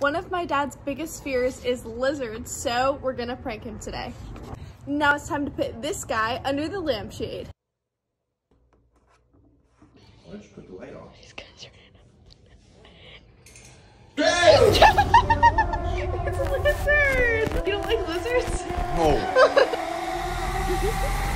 One of my dad's biggest fears is lizards, so we're gonna prank him today. Now it's time to put this guy under the lampshade. Why don't you put the light on? it's a lizard! You don't like lizards? No.